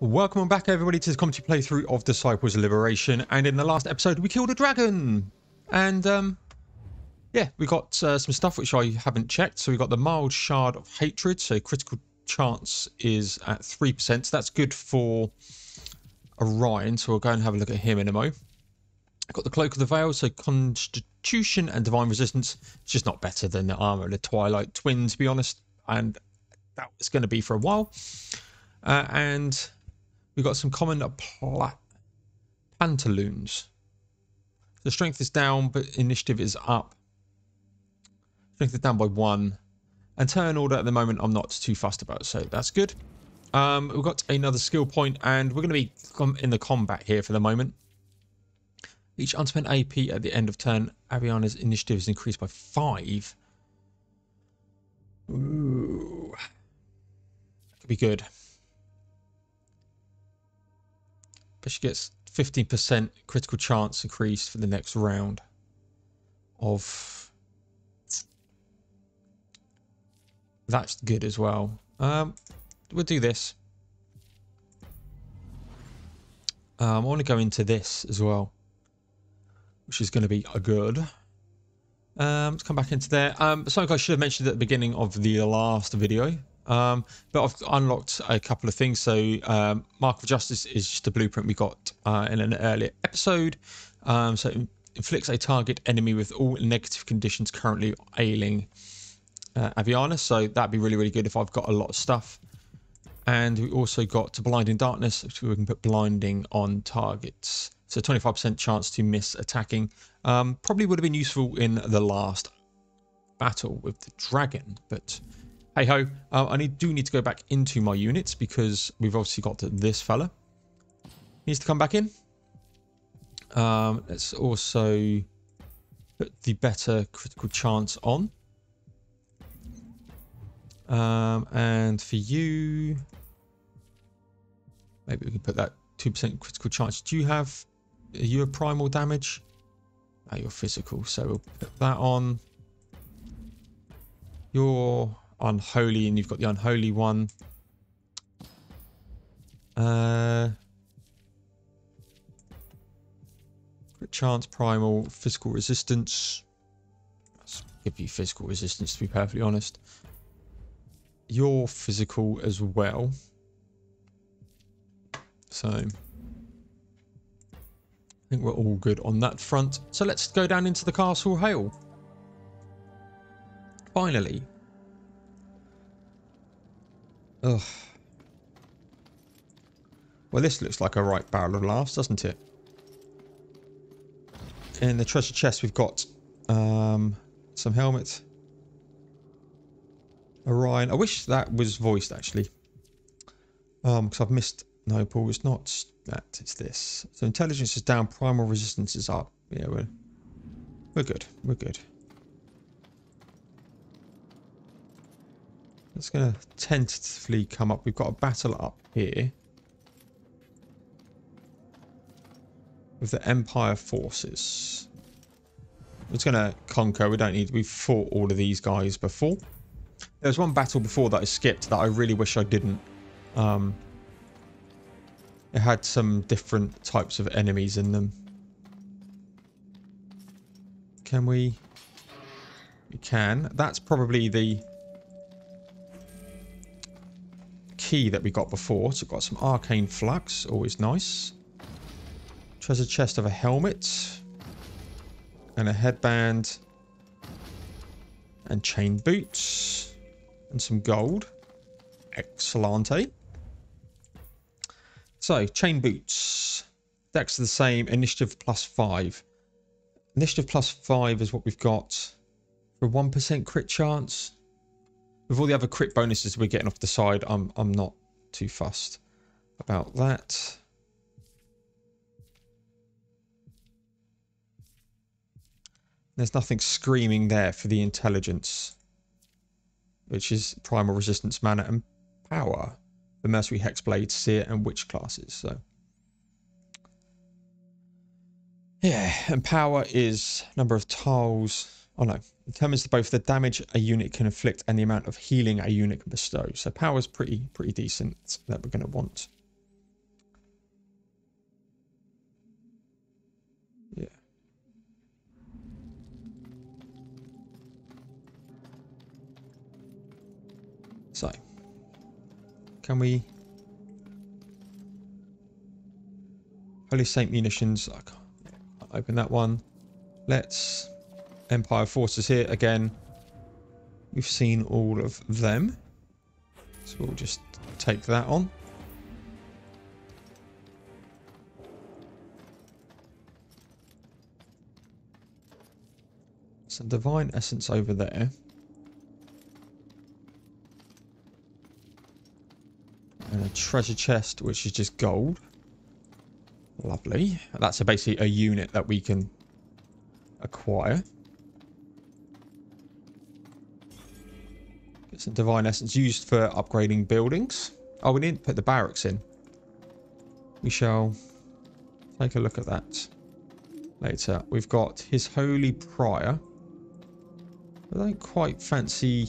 Welcome back everybody to the commentary playthrough of Disciples of Liberation. And in the last episode we killed a dragon. And um yeah we got uh, some stuff which I haven't checked. So we got the mind shard of hatred. So critical chance is at 3% so that's good for Orion. So we'll go and have a look at him in a mo. Got the Cloak of the Veil. So constitution and divine resistance it's just not better than the armor of the Twilight Twin to be honest. And that was going to be for a while. Uh, and We've got some common pantaloons. The strength is down, but initiative is up. Strength is down by one. And turn order at the moment I'm not too fussed about, so that's good. Um, we've got another skill point, and we're going to be in the combat here for the moment. Each unspent AP at the end of turn, Avyanna's initiative is increased by five. Ooh. Could be good. She gets 15% critical chance increased for the next round of that's good as well. Um we'll do this. Um, I want to go into this as well which is going to be a good. Um, let's come back into there. Um, something I should have mentioned at the beginning of the last video um, but I've unlocked a couple of things. So um, Mark of Justice is just a blueprint we got uh, in an earlier episode. Um, so it inflicts a target enemy with all negative conditions currently ailing uh, Avyanna. So that'd be really, really good if I've got a lot of stuff. And we also got to Blinding Darkness, so we can put blinding on targets. So 25% chance to miss attacking. Um, probably would have been useful in the last battle with the dragon, but hey ho, uh, I need, do need to go back into my units because we've obviously got this fella. Needs to come back in. Um, let's also put the better critical chance on. Um, and for you, maybe we can put that 2% critical chance. Do you have, are you a primal damage? Oh, you're physical, so we'll put that on. Your unholy and you've got the unholy one. Uh, chance, primal, physical resistance. Let's give you physical resistance to be perfectly honest. You're physical as well. So I think we're all good on that front. So let's go down into the castle hail. Finally, Ugh. Well, this looks like a right barrel of laughs, doesn't it? In the treasure chest, we've got um, some helmets. Orion. I wish that was voiced, actually. Um, because I've missed... No, Paul, it's not that. It's this. So intelligence is down. Primal resistance is up. Yeah, we're, we're good. We're good. It's going to tentatively come up. We've got a battle up here. With the Empire forces. It's going to conquer. We don't need... We've fought all of these guys before. There's one battle before that I skipped that I really wish I didn't. Um, it had some different types of enemies in them. Can we... We can. That's probably the key that we got before. So got some arcane flux, always nice. Treasure chest of a helmet. And a headband. And chain boots. And some gold. Excellente. So, chain boots. Dex are the same. Initiative plus 5. Initiative plus 5 is what we've got. For 1% crit chance. With all the other crit bonuses we're getting off the side, I'm, I'm not too fussed about that. There's nothing screaming there for the intelligence, which is primal resistance, mana, and power. The Mercenary Hexblade, Seer, and Witch classes. So, yeah, and power is number of tiles. Oh no, determines both the damage a unit can inflict and the amount of healing a unit can bestow. So power is pretty, pretty decent that we're going to want. Yeah. So, can we... Holy Saint Munitions, I can't open that one. Let's Empire forces here again. We've seen all of them. So we'll just take that on. Some divine essence over there. And a treasure chest, which is just gold. Lovely. That's basically a unit that we can acquire. Some divine essence used for upgrading buildings. Oh, we didn't put the barracks in. We shall take a look at that later. We've got his holy prior. I don't quite fancy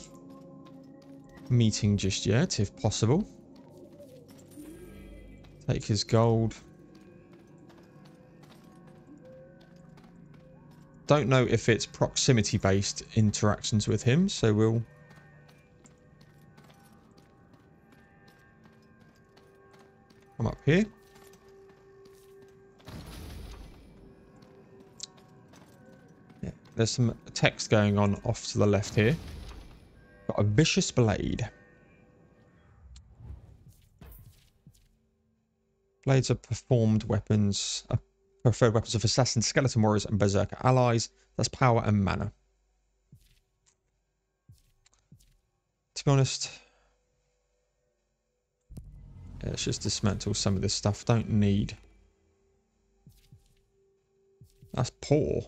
meeting just yet, if possible. Take his gold. Don't know if it's proximity based interactions with him, so we'll here. Yeah, there's some text going on off to the left here. Got a vicious blade. Blades are performed weapons, uh, preferred weapons of assassins, skeleton warriors, and berserker allies. That's power and mana. To be honest, yeah, let's just dismantle some of this stuff. Don't need. That's poor.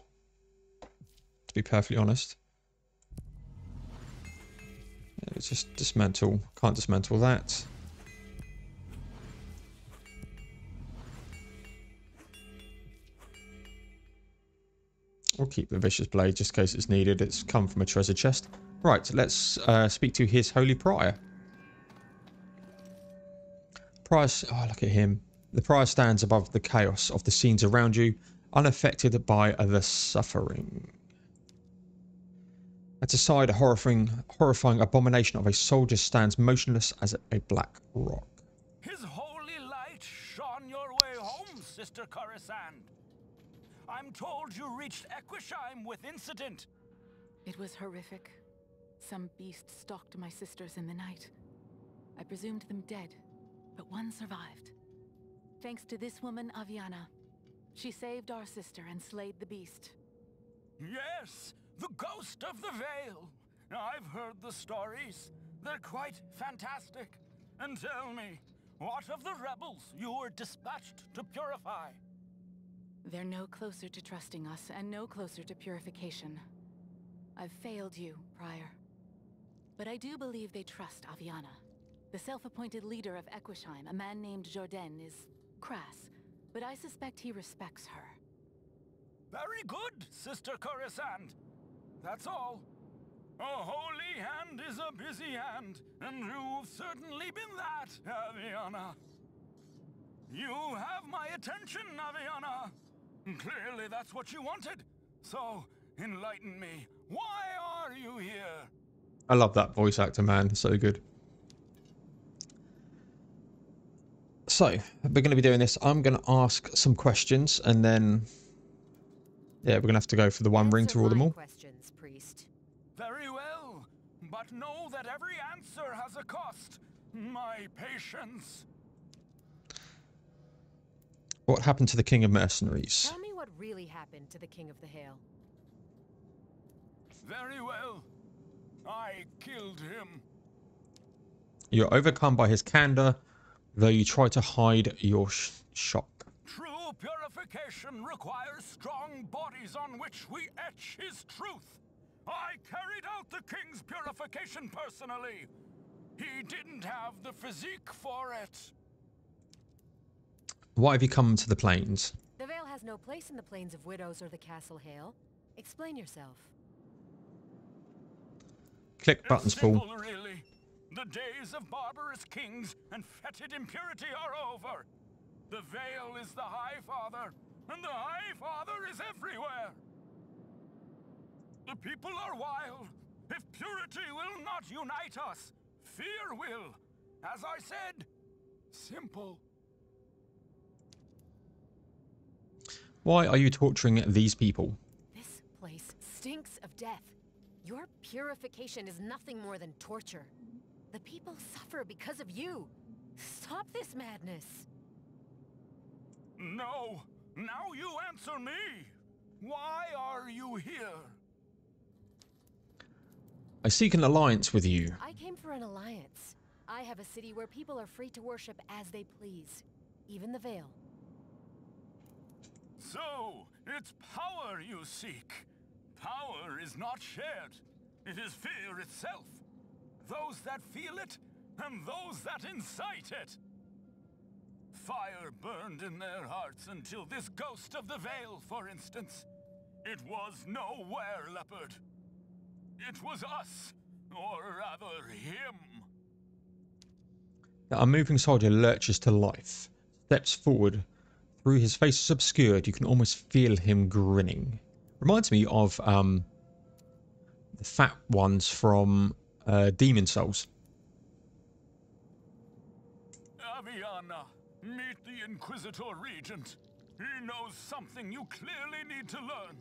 To be perfectly honest. Yeah, let's just dismantle. Can't dismantle that. We'll keep the Vicious Blade just in case it's needed. It's come from a treasure chest. Right, let's uh, speak to his Holy Prior. Prior... Oh, look at him. The Prior stands above the chaos of the scenes around you, unaffected by the suffering. At his side, a horrifying, horrifying abomination of a soldier stands motionless as a black rock. His holy light shone your way home, Sister Corisandre. I'm told you reached Equisheim with incident. It was horrific. Some beast stalked my sisters in the night. I presumed them dead, but one survived. Thanks to this woman, Avyanna. She saved our sister and slayed the beast. Yes, the ghost of the Veil. I've heard the stories. They're quite fantastic. And tell me, what of the rebels you were dispatched to purify? They're no closer to trusting us, and no closer to purification. I've failed you, Prior. But I do believe they trust Avyanna. The self-appointed leader of Equisheim, a man named Jordan, is crass, but I suspect he respects her. Very good, Sister Corisandre. That's all. A holy hand is a busy hand, and you've certainly been that, Avyanna. You have my attention, Avyanna. Clearly that's what you wanted. So, enlighten me. Why are you here? I love that voice actor, man. So good. So, we're going to be doing this. I'm going to ask some questions and then... Yeah, we're going to have to go for the one Answer ring to rule them all. questions, priest. Very well. But know that every answer has a cost. My patience. What happened to the King of Mercenaries? Tell me what really happened to the King of the Hail. Very well. I killed him. You're overcome by his candor, though you try to hide your sh shock. True purification requires strong bodies on which we etch his truth. I carried out the king's purification personally. He didn't have the physique for it. Why have you come to the plains? The veil has no place in the Plains of Widows or the Castle Hale. Explain yourself. Click buttons, Paul. really. The days of barbarous kings and fetid impurity are over. The veil is the High Father, and the High Father is everywhere. The people are wild. If purity will not unite us, fear will. As I said, simple. Why are you torturing these people? This place stinks of death. Your purification is nothing more than torture. The people suffer because of you. Stop this madness. No! Now you answer me! Why are you here? I seek an alliance with you. I came for an alliance. I have a city where people are free to worship as they please. Even the Veil. So, it's power you seek. Power is not shared. It is fear itself. Those that feel it, and those that incite it. Fire burned in their hearts until this ghost of the Veil, for instance. It was no were-leopard. It was us, or rather him. A moving soldier lurches to life, steps forward. Through his face is obscured, you can almost feel him grinning. Reminds me of um, the fat ones from uh, Demon Souls. Avyanna, meet the Inquisitor Regent. He knows something you clearly need to learn.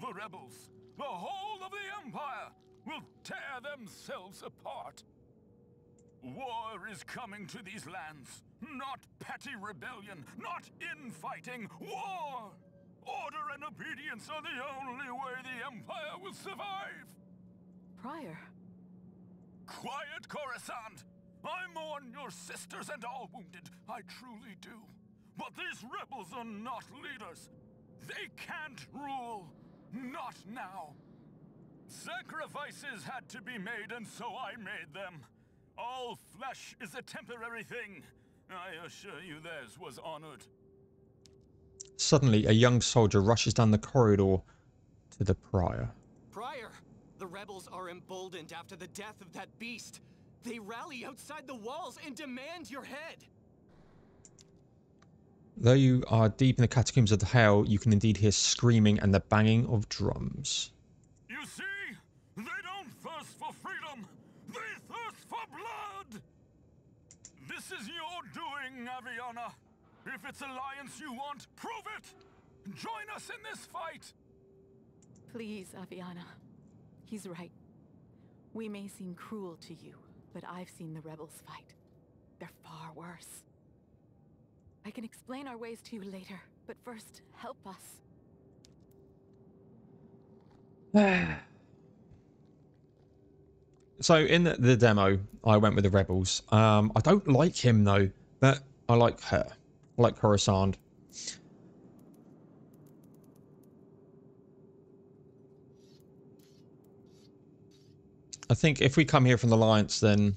The rebels, the whole of the Empire, will tear themselves apart. War is coming to these lands. Not petty rebellion, not infighting. War! Order and obedience are the only way the Empire will survive. Prior, Quiet, Corisandre! I mourn your sisters and all wounded. I truly do. But these rebels are not leaders. They can't rule. Not now. Sacrifices had to be made, and so I made them. All flesh is a temporary thing. I assure you theirs was honored. Suddenly, a young soldier rushes down the corridor to the prior. Prior, the rebels are emboldened after the death of that beast. They rally outside the walls and demand your head. Though you are deep in the catacombs of the hell, you can indeed hear screaming and the banging of drums. You see? They don't thirst for freedom. They thirst for blood. This is your doing, Avyanna. If it's alliance you want, prove it. Join us in this fight. please, Avyanna. He's right. We may seem cruel to you, but I've seen the rebels fight. They're far worse. I can explain our ways to you later, but first, help us. So in the, the demo, I went with the rebels. Um, I don't like him though, but I like her. I like Corisandre. I think if we come here from the Alliance, then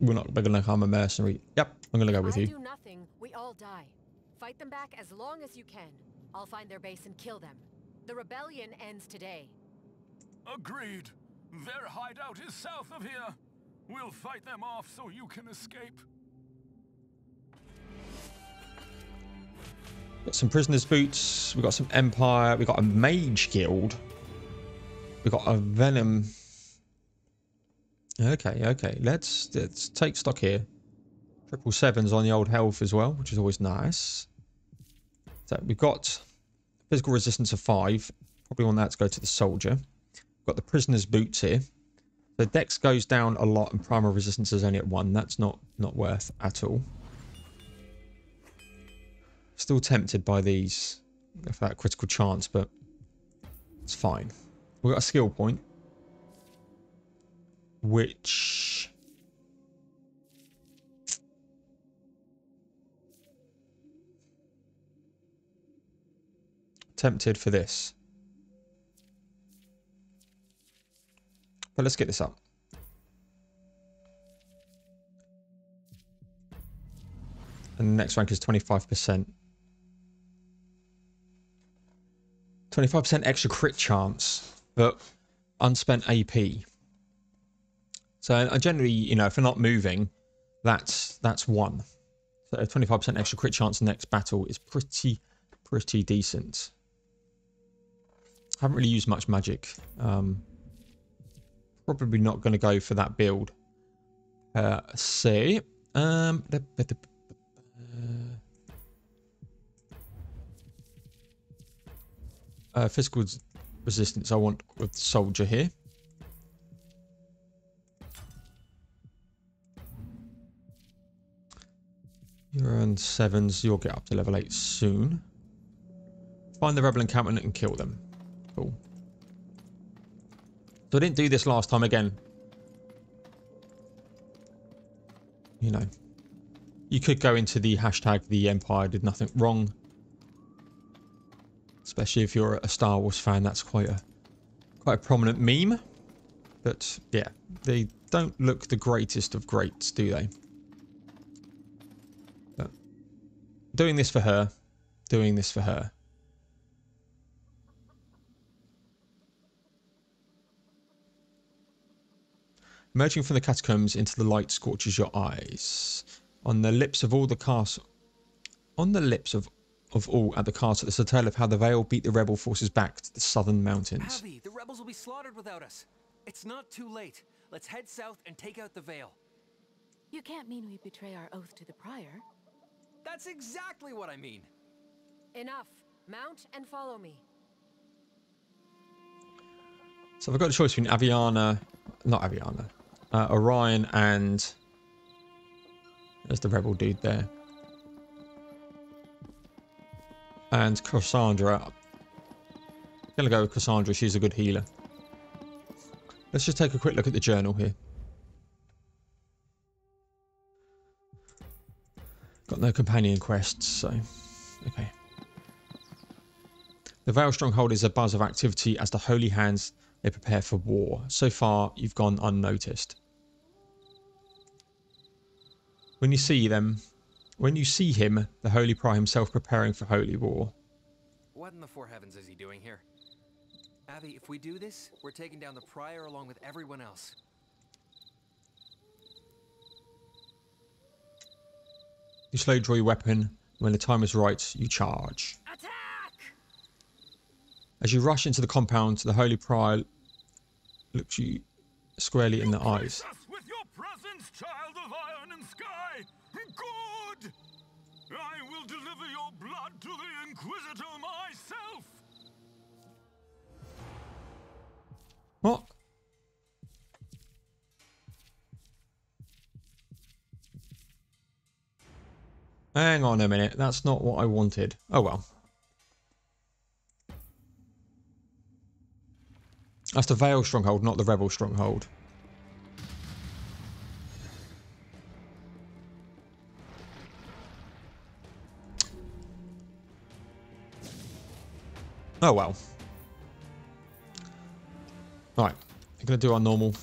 we're not. Gonna become a mercenary. Yep, I'm gonna go with I you. do nothing, we all die. Fight them back as long as you can. I'll find their base and kill them. The rebellion ends today. Agreed. Their hideout is south of here. We'll fight them off so you can escape. Got some prisoners' boots. We've got some Empire. We've got a Mage Guild. We've got a Venom. Okay, okay. Let's let's take stock here. Triple sevens on the old health as well, which is always nice. So we've got physical resistance of five. Probably want that to go to the soldier. We've got the prisoner's boots here. The dex goes down a lot and primal resistance is only at one. That's not not worth at all. Still tempted by these for that critical chance, but it's fine. We've got a skill point, which tempted for this. But let's get this up. And the next rank is 25%. 25% extra crit chance, but unspent AP. So I generally, you know, if you're not moving, that's that's one. So 25% extra crit chance next battle is pretty, pretty decent. I Haven't really used much magic. Um, probably not going to go for that build. Uh, see, Um, uh, physical resistance I want with soldier here. You're on sevens, you'll get up to level eight soon. Find the rebel encampment and kill them. Cool. So I didn't do this last time again. You know. You could go into the hashtag the Empire did nothing wrong. Especially if you're a Star Wars fan, that's quite a quite a prominent meme. But yeah, they don't look the greatest of greats, do they? But doing this for her, doing this for her. Emerging from the catacombs into the light scorches your eyes. On the lips of all the castle, on the lips of of all at the castle, there's a tale of how the Veil beat the rebel forces back to the southern mountains. Abby, the rebels will be slaughtered without us. It's not too late. Let's head south and take out the Veil. You can't mean we betray our oath to the Prior. That's exactly what I mean. Enough. Mount and follow me. So I've got a choice between Avyanna, not Avyanna, uh, Orion and there's the rebel dude there. And Cassandra. I'm gonna go with Cassandra, she's a good healer. Let's just take a quick look at the journal here. Got no companion quests, so okay. The Vale Stronghold is a buzz of activity as the Holy Hands they prepare for war. So far, you've gone unnoticed. When you see them, when you see him, the Holy Prior himself preparing for holy war. What in the four heavens is he doing here? Abby, if we do this, we're taking down the Prior along with everyone else. You slowly draw your weapon. When the time is right, you charge. Attack! As you rush into the compound, the Holy Prior looks you squarely in the eyes. With your presence, child of iron and sky. Good. I will deliver your blood to the Inquisitor myself. What? Hang on a minute. That's not what I wanted. Oh well. That's the Veil Stronghold, not the Rebel Stronghold. Oh well. Right, we're going to do our normal.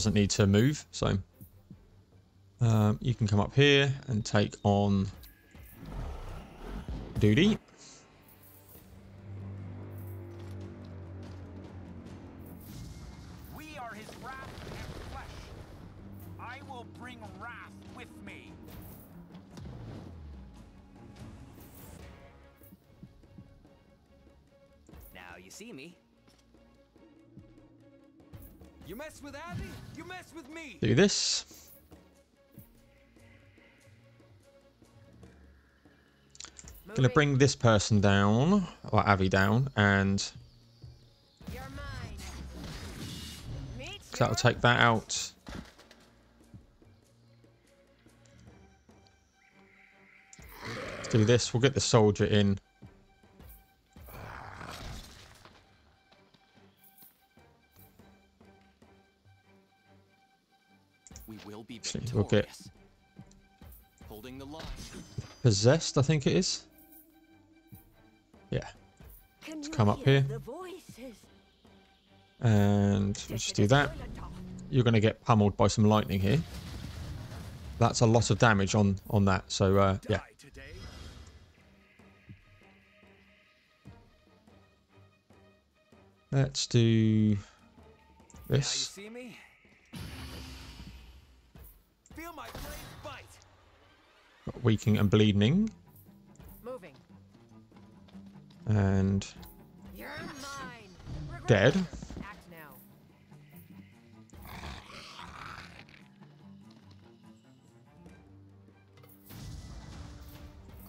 Doesn't need to move, so um, you can come up here and take on Duty. We are his wrath and flesh. I will bring wrath with me. Now you see me. You mess with Abby, you mess with me. Do this. Gonna bring this person down, or Avi down, and You're mine. Meet that'll take that out. Let's do this. We'll get the soldier in. Victorious. we'll get- Holding the line. Possessed, I think it is. Yeah. Can you come up here. And we'll just do that. You're going to get pummeled by some lightning here. that's a lot of damage on on that. So uh, yeah, let's do Now you this. Weakening and bleeding, Moving. and You're mine. Dead. this. Act now.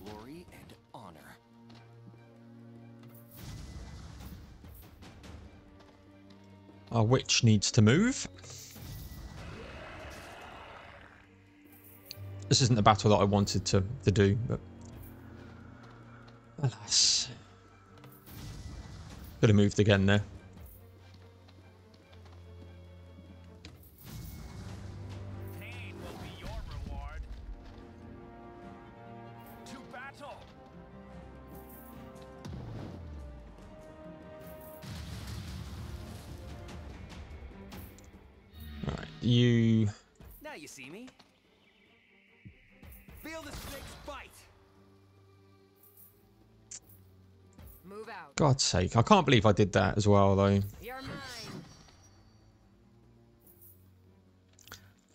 Glory and honor. our witch needs to move. This isn't the battle that I wanted to to do, but alas, could have moved again there. God's sake, I can't believe I did that as well, though.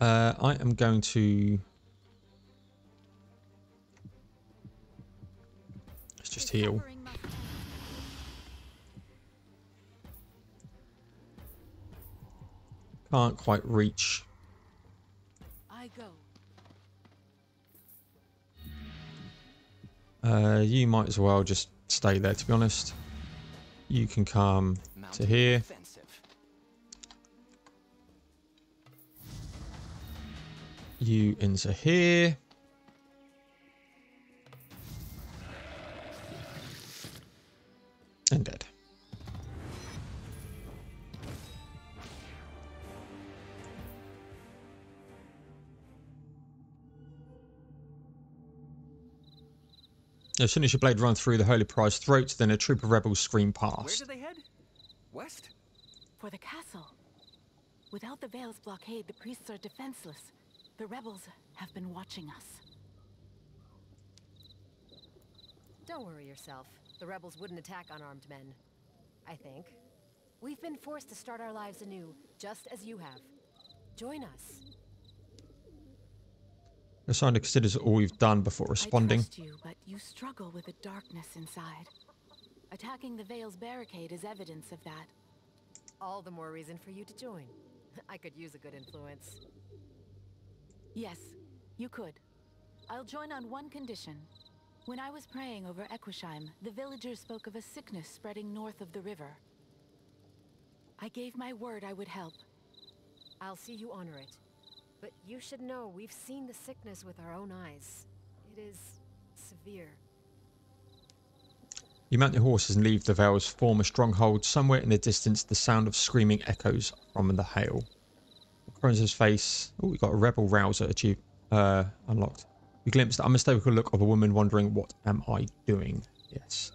Uh, I am going to. Let's just heal. Can't quite reach. I go. Uh, you might as well just stay there, to be honest. You can come to here. You into here. As soon as your blade runs through the Holy Prior's throat, then a troop of rebels scream past. Where past. do they head? West? For the castle. Without the Veil's blockade, the priests are defenseless. The rebels have been watching us. Don't worry yourself. The rebels wouldn't attack unarmed men. I think. We've been forced to start our lives anew, just as you have. Join us. Lasanda considers all we've done before responding. I trust you, but you struggle with the darkness inside. Attacking the Veil's barricade is evidence of that. All the more reason for you to join. I could use a good influence. Yes, you could. I'll join on one condition. When I was praying over Equisheim, the villagers spoke of a sickness spreading north of the river. I gave my word I would help. I'll see you honor it. But you should know we've seen the sickness with our own eyes. It is severe. You mount your horses and leave the Vale's former stronghold. Somewhere in the distance, the sound of screaming echoes from the hail. Cronus' face. Oh, we got a rebel rouser achieved, uh, unlocked. You glimpse the unmistakable look of a woman wondering, "What am I doing?" Yes.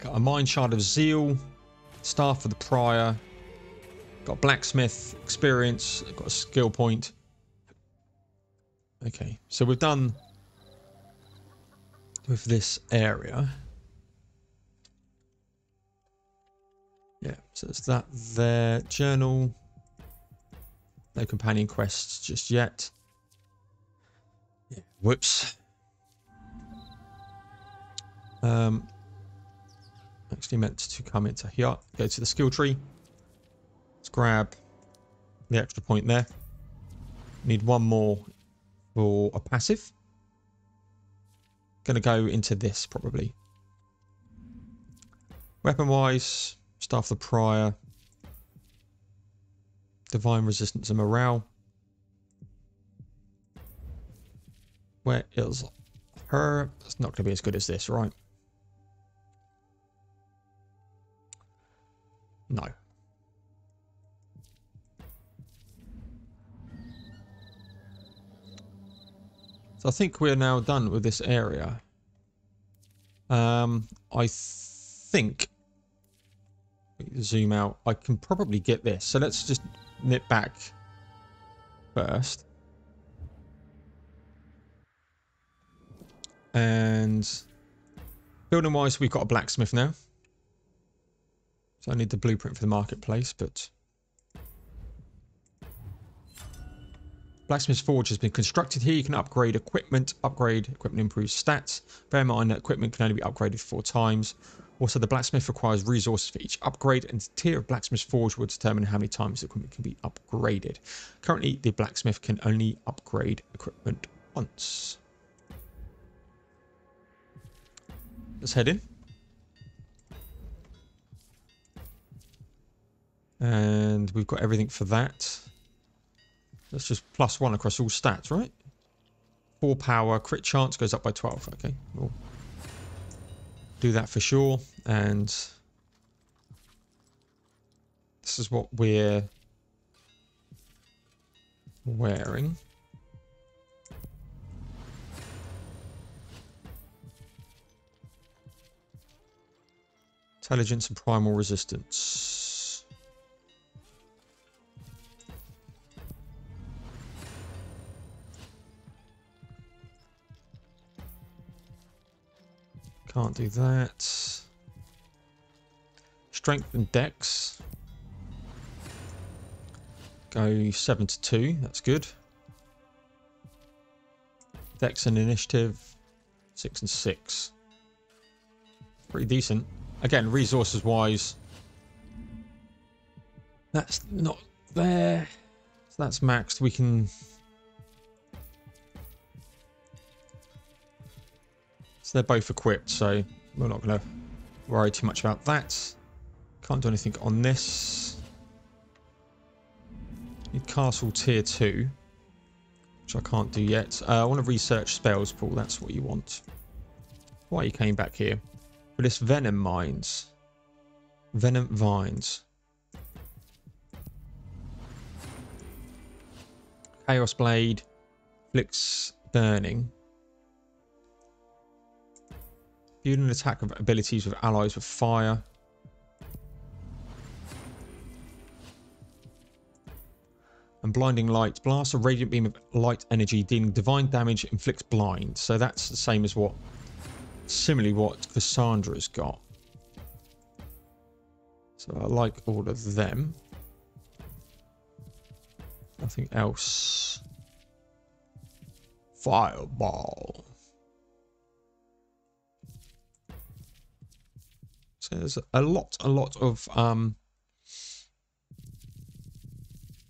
Got a mind shard of zeal, staff for the prior. Got blacksmith experience. Got a skill point. Okay, so we've done with this area. Yeah, so it's that there. Journal. No companion quests just yet. Yeah, whoops. Um, actually meant to come into here. Go to the skill tree. Grab the extra point there. Need one more for a passive. Gonna go into this probably. Weapon wise, Staff the Prior, Divine Resistance and Morale. Where is her? It's not gonna be as good as this, right? No. So I think we're now done with this area. Um, I think zoom out. I can probably get this. So let's just nip back first. And building wise, we've got a blacksmith now. So I need the blueprint for the marketplace, but Blacksmith's Forge has been constructed here. You can upgrade equipment. Upgrade equipment improves stats. Bear in mind that equipment can only be upgraded four times. Also, the blacksmith requires resources for each upgrade, and the tier of Blacksmith's Forge will determine how many times the equipment can be upgraded. Currently, the blacksmith can only upgrade equipment once. Let's head in. And we've got everything for that. That's just plus one across all stats, right? Four power, crit chance goes up by 12. Okay, we'll do that for sure. And this is what we're wearing. Intelligence and primal resistance. Can't do that. Strength and dex. Go 7 to 2. That's good. Dex and initiative. 6 and 6. Pretty decent. Again, resources wise. That's not there. So that's maxed. We can they're both equipped, so we're not going to worry too much about that. Can't do anything on this. Need castle tier 2, which I can't do yet. Uh, I want to research spells Paul. that's what you want. Why you came back here? For this venom mines. Venom vines. Chaos Blade. Flicks Burning. An attack of abilities with allies with fire. And blinding light. Blast a radiant beam of light energy, dealing divine damage, inflicts blind. So that's the same as what, similarly what Cassandra's got. So I like all of them. Nothing else. Fireball. So there's a lot, a lot of um,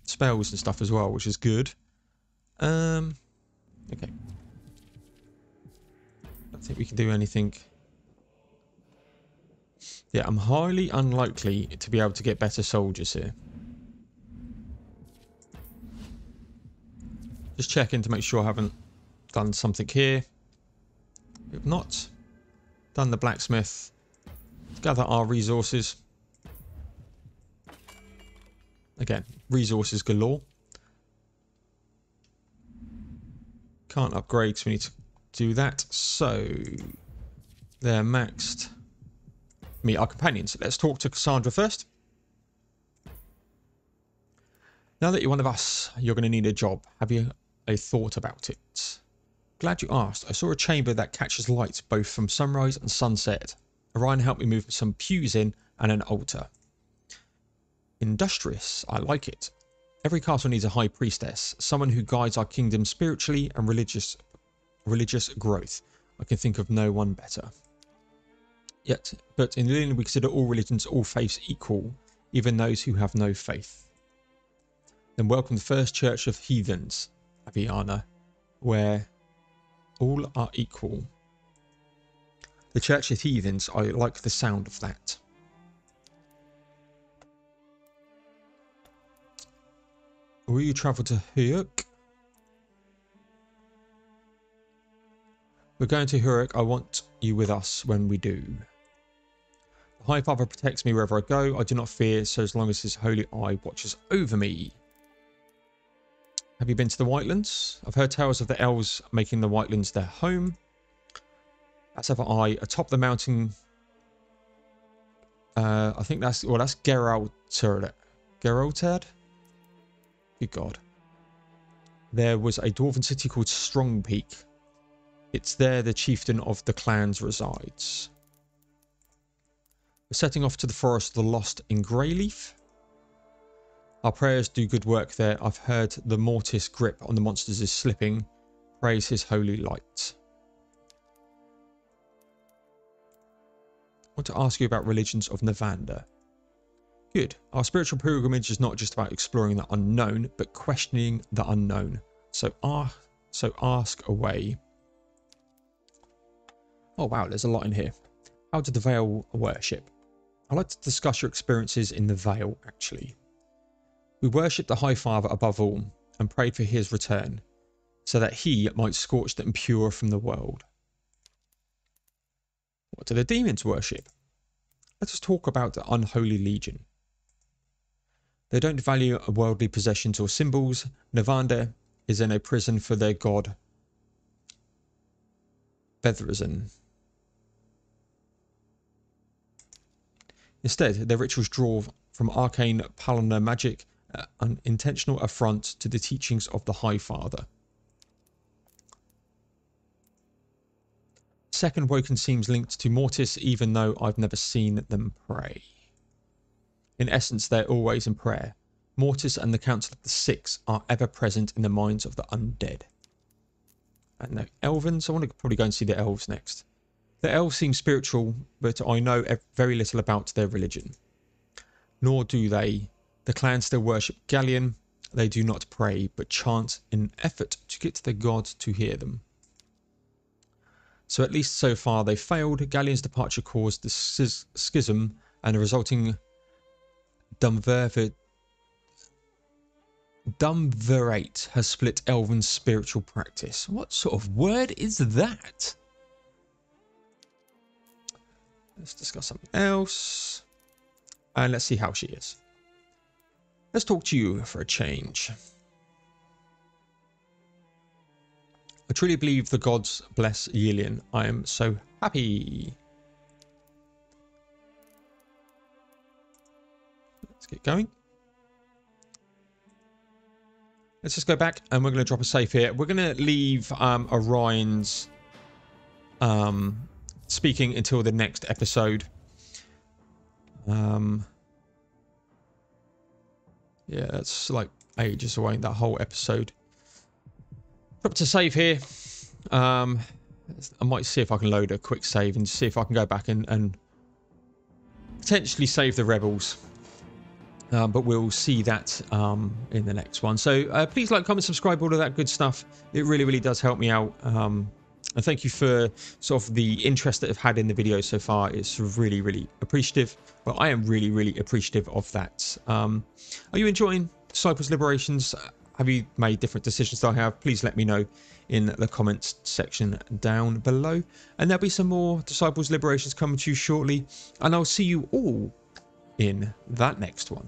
spells and stuff as well, which is good. Um, okay. I don't think we can do anything. Yeah, I'm highly unlikely to be able to get better soldiers here. Just checking to make sure I haven't done something here. If not, done the blacksmith gather our resources. Again, resources galore. Can't upgrade, so we need to do that. So, they're maxed. Meet our companions. Let's talk to Cassandra first. Now that you're one of us, you're going to need a job. Have you a thought about it? Glad you asked. I saw a chamber that catches light both from sunrise and sunset. Orion helped me move some pews in and an altar. Industrious, I like it. Every castle needs a high priestess, someone who guides our kingdom spiritually and religious religious growth. I can think of no one better. Yet, but in Yllian we consider all religions, all faiths equal, even those who have no faith. Then welcome the first church of heathens, Avyanna, where all are equal the Church of Heathens, I like the sound of that. Will you travel to Huyuk? We're going to Huyuk. I want you with us when we do. The High Father protects me wherever I go. I do not fear, so as long as his holy eye watches over me. Have you been to the Whitelands? I've heard tales of the elves making the Whitelands their home. That's have eye atop the mountain. Uh, I think that's well, that's Geralt Geraltad. Good God. there was a dwarven city called Strong Peak. It's there the chieftain of the clans resides. We're setting off to the forest of the lost in Greyleaf. Our prayers do good work there. I've heard the mortis grip on the monsters is slipping. Praise his holy light. Want to ask you about religions of Nevendaar. Good. Our spiritual pilgrimage is not just about exploring the unknown, but questioning the unknown. So, ah, so ask away. Oh wow, there's a lot in here. How did the Veil worship? I'd like to discuss your experiences in the Veil, actually. We worshipped the High Father above all, and prayed for his return, so that he might scorch the impure from the world. What do the demons worship? Let us talk about the unholy legion. They don't value worldly possessions or symbols. Nevendaar is in a prison for their god, Bethrezen. Instead, their rituals draw from arcane Palanir magic, uh, an intentional affront to the teachings of the High Father. Second Woken seems linked to Mortis, even though I've never seen them pray. In essence, they're always in prayer. Mortis and the Council of the Six are ever present in the minds of the undead. Uh, and the Elvens, I want to probably go and see the Elves next. The elves seem spiritual, but I know very little about their religion. Nor do they. The clan still worship Gallean. They do not pray, but chant in an effort to get their god to hear them. So at least so far they failed. Gallean's departure caused the schism and the resulting Duumvirate Duumvirate has split Elven's spiritual practice. What sort of word is that? Let's discuss something else. And let's see how she is. Let's talk to you for a change. I truly believe the gods bless Yllian. I am so happy. Let's get going. Let's just go back and we're going to drop a safe here. We're going to leave um, Orion's um, speaking until the next episode. Um, yeah, that's like ages away, that whole episode. Drop to save here. Um, I might see if I can load a quick save and see if I can go back and, and potentially save the rebels. Um, but we'll see that um, in the next one. So uh, please like, comment, subscribe, all of that good stuff. It really, really does help me out. Um, and thank you for sort of the interest that I've had in the video so far. It's really, really appreciative. Well, I am really, really appreciative of that. Um, are you enjoying Disciples Liberations? Have you made different decisions I have? Please let me know in the comments section down below. And there'll be some more Disciples Liberations coming to you shortly. And I'll see you all in that next one.